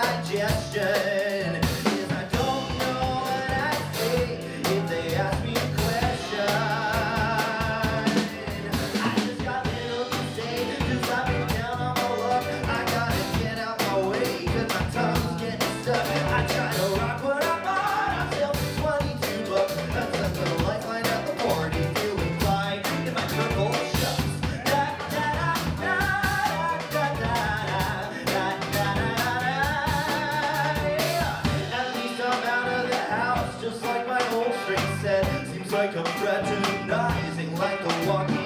digestion. like I'm fraternizing, like a walking.